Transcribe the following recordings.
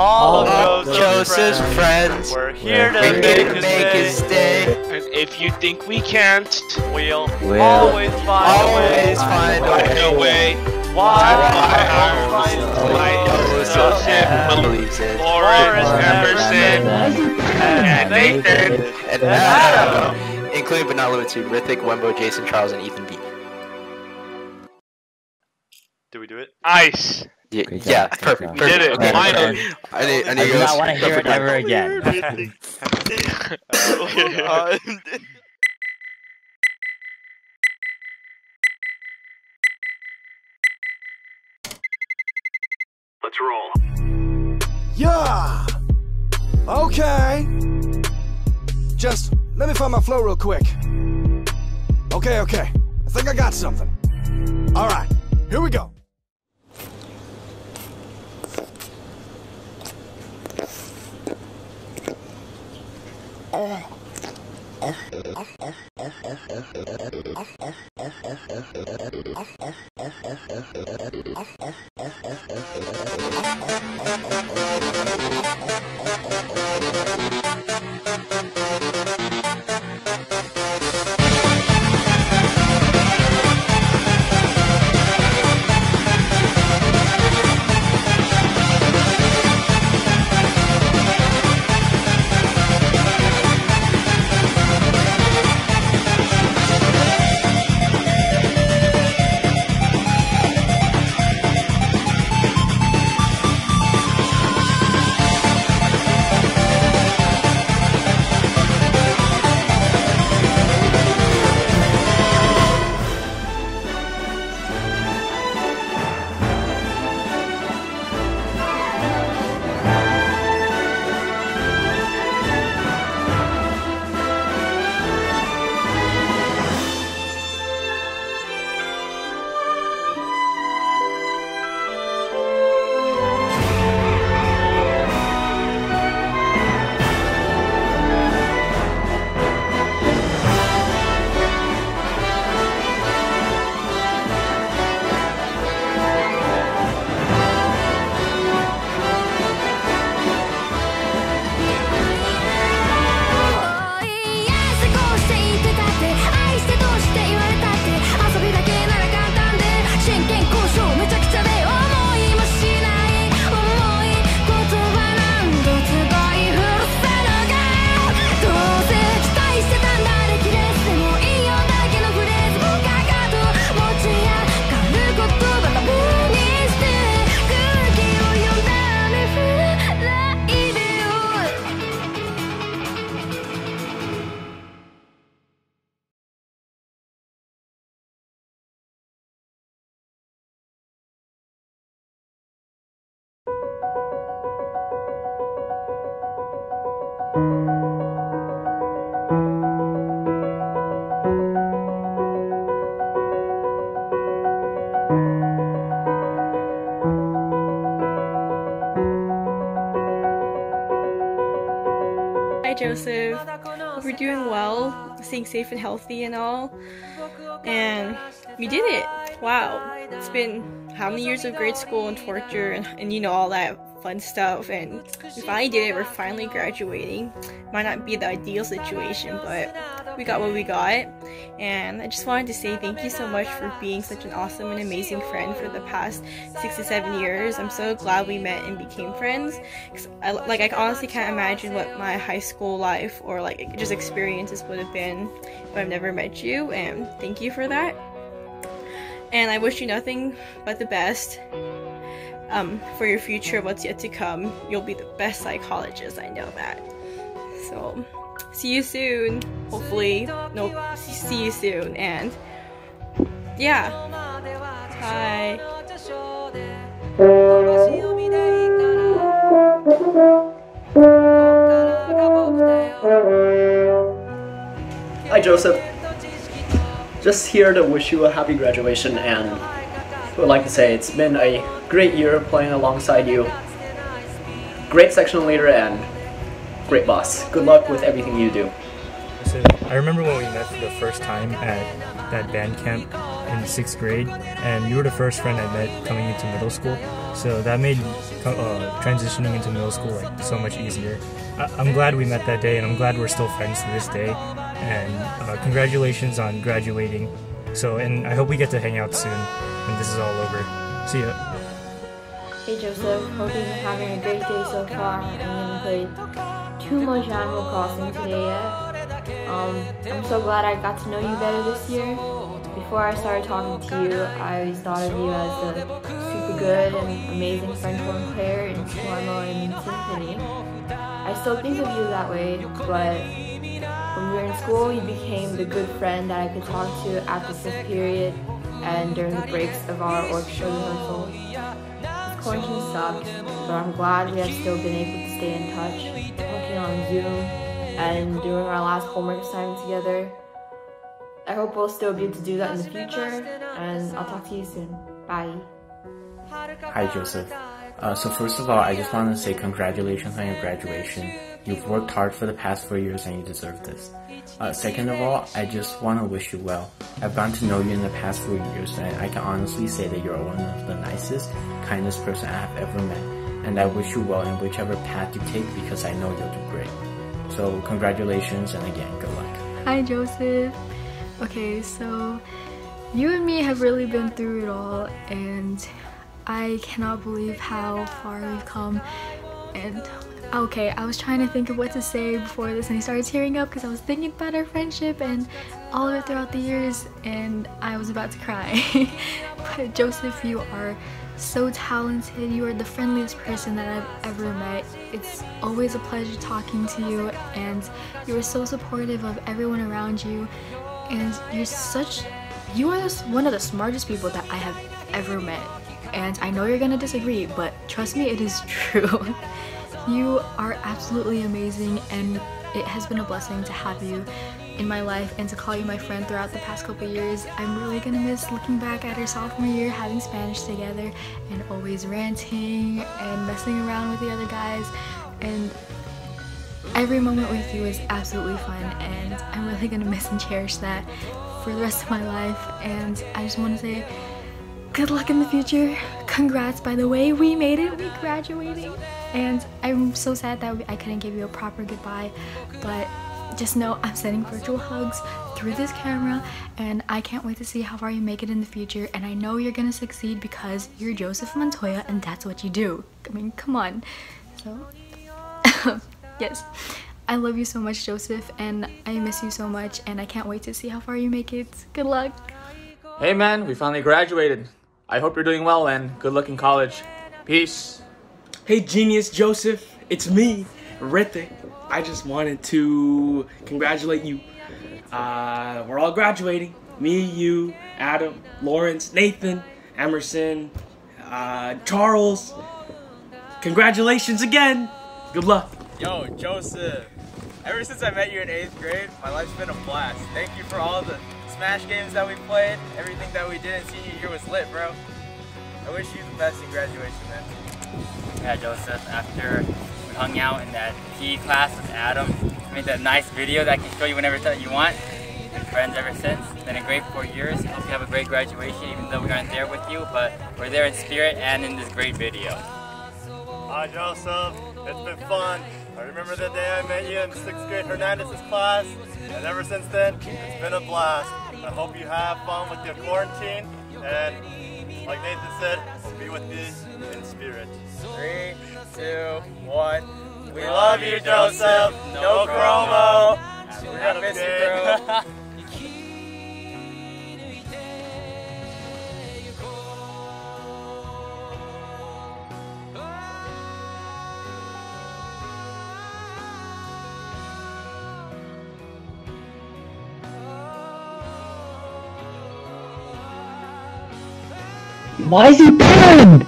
All All of of Joseph's Joseph's friends friends We're here to We're make, here his, make day. his day. And if you think we can't, We'll, We'll always find Always a way. find a find a way. way. Why? Why? Why? Joseph believes it. Forrest Forrest Emerson, and Nathan. And And Adam. Including but not limited to Rithik, Wembo, Jason, Charles, and Ethan B. Did we do it? Ice. Yeah, Great job, yeah great perfect. job. We did it. perfect. Okay. Finally. I need, I I do not want to hear it ever again. Uh, Yeah. Okay. Just let me find my flow real quick. Okay, okay. I think I got something. All right, here we go. Hi Joseph. Hope you're doing well, staying safe and healthy and all. And we did it. Wow. It's been how many years of grade school and torture and, and you know all that fun stuff and we finally did it. We're finally graduating. Might not be the ideal situation, but we got what we got. And I just wanted to say thank you so much for being such an awesome and amazing friend for the past six to seven years. I'm so glad we met and became friends. I, like I honestly can't imagine what my high school life or like just experiences would have been if I've never met you. And thank you for that. And I wish you nothing but the best um, for your future, what's yet to come. You'll be the best psychologist, I know that. So, see you soon. Hopefully, no, see you soon. And yeah, bye. Hi, Joseph. Just here to wish you a happy graduation and would like to say it's been a great year playing alongside you. Great section leader and great boss. Good luck with everything you do. I remember when we met for the first time at that band camp. in sixth grade, and you were the first friend I met coming into middle school. So that made uh, transitioning into middle school like so much easier. I- I'm glad we met that day, and I'm glad we're still friends to this day. And uh, congratulations on graduating. So, and I hope we get to hang out soon when this is all over. See ya. Hey Joseph, hope you're having a great day so far and you haven't played too much Animal Crossing today yet. Um, I'm so glad I got to know you better this year. Before I started talking to you, I always thought of you as the super good and amazing French horn player in Swarmo and Symphony. I still think of you that way, but when we were in school, you became the good friend that I could talk to at the fifth period and during the breaks of our orchestra rehearsal. Quarantine sucks, but I'm glad we have still been able to stay in touch, talking on Zoom and doing our last homework assignment together. I hope we'll still be able to do that in the future, and I'll talk to you soon. Bye. Hi, Joseph. Uh, so first of all, I just want to say congratulations on your graduation. You've worked hard for the past four years and you deserve this. Uh, second of all, I just want to wish you well. I've gotten to know you in the past four years and I can honestly say that you're one of the nicest, kindest person I have ever met. And I wish you well in whichever path you take because I know you'll do great. So congratulations and again, good luck. Hi, Joseph. Okay, so you and me have really been through it all, and I cannot believe how far we've come. And okay, I was trying to think of what to say before this, and I started tearing up because I was thinking about our friendship and all of it throughout the years, and I was about to cry. but Joseph, you are so talented. You are the friendliest person that I've ever met. It's always a pleasure talking to you, and you are so supportive of everyone around you. And you're such, you are one of the smartest people that I have ever met. And I know you're gonna disagree, but trust me, it is true. You are absolutely amazing, and it has been a blessing to have you in my life and to call you my friend throughout the past couple years. I'm really gonna miss looking back at our sophomore year, having Spanish together, and always ranting and messing around with the other guys. And every moment with you is absolutely fun, and I'm really gonna miss and cherish that for the rest of my life. And I just wanna say, good luck in the future. Congrats, by the way, we made it, we graduating. And I'm so sad that I couldn't give you a proper goodbye, but just know I'm sending virtual hugs through this camera and I can't wait to see how far you make it in the future and I know you're gonna succeed because you're Joseph Montoya and that's what you do. I mean, come on. So, yes. I love you so much, Joseph, and I miss you so much, and I can't wait to see how far you make it. Good luck. Hey man, we finally graduated. I hope you're doing well and good luck in college. Peace. Hey genius Joseph, it's me, Rithik. I just wanted to congratulate you. Uh, we're all graduating. Me, you, Adam, Lawrance, Nathan, Emerson, uh, Charles. Congratulations again. Good luck. Yo, Joseph. Ever since I met you in 8th grade, my life's been a blast. Thank you for all the Smash games that we played. Everything that we did in senior year was lit, bro. I wish you the best in graduation, man. Yeah, Joseph, after we hung out in that PE class with Adam, made that nice video that I can show you whenever you want. Been friends ever since. Been a great four years. Hope you have a great graduation, even though we aren't there with you, but we're there in spirit and in this great video. Hi, Joseph. It's been fun. I remember the day I met you in 6th grade Hernandez's class, and ever since then, it's been a blast. I hope you have fun with your quarantine, and like Nathan said, we'll be with you in spirit. Three, two, one. We love you, Joseph. No chromo. We're gonna miss you, bro. Why is he banned?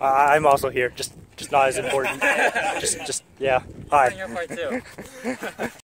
Uh, I'm also here, just just not as important. just just yeah. Hi.